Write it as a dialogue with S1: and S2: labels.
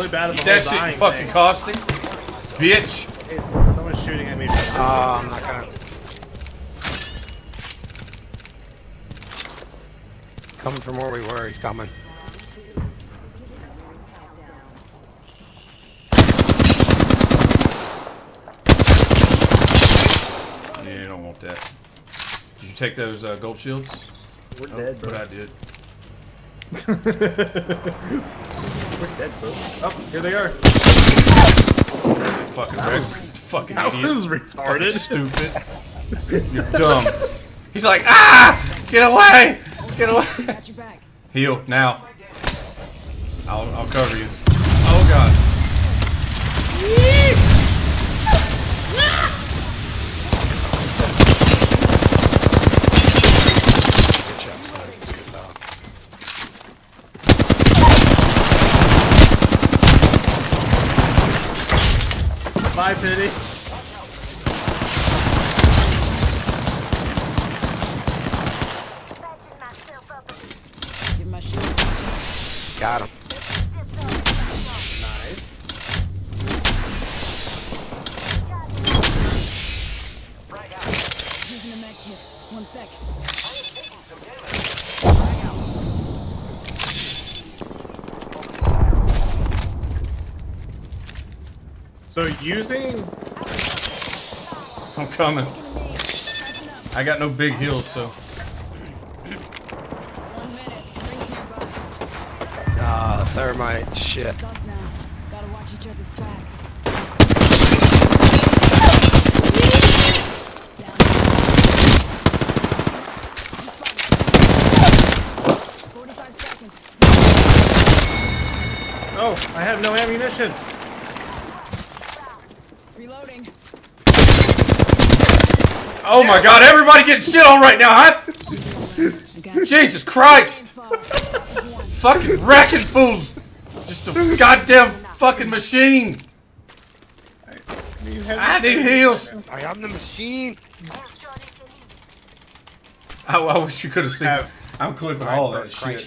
S1: really bad at the
S2: That
S1: whole
S2: shit
S1: dying
S2: fucking
S1: thing.
S2: costing. Bitch.
S1: Hey, someone's shooting at me.
S3: Uh, I'm not gonna. Coming from where we were, he's coming.
S2: Yeah, you don't want that. Did you take those uh, gold shields?
S1: We're
S2: Oh,
S1: dead, bro.
S2: But I did.
S1: We're dead, bro. Oh, here they are.
S2: Fucking wreck. Fucking
S1: That
S2: idiot.
S1: was retarded.
S2: Stupid. You're dumb. He's like, ah! Get away! Get away!
S4: Got your back.
S2: Heal now. I'll I'll cover you. Oh god.
S1: Bye, Pity.
S3: Got him.
S1: Nice.
S4: Using a med kit. One sec.
S1: So using
S2: I'm coming. I got no big heals, so
S4: One minute. Rings nearby.
S3: Ah, the thermite. Shit.
S4: It's us now. Gotta watch each other's back. Forty-five seconds.
S1: Oh, I have no ammunition.
S4: Reloading.
S2: Oh my god, everybody getting shit on right now, huh?
S4: I got you.
S2: Jesus Christ! Fucking wrecking fools! Just a goddamn fucking machine!
S1: You have
S2: I need heals!
S3: I am the machine.
S2: I, I wish you could have seen. I'm clipping all that shit.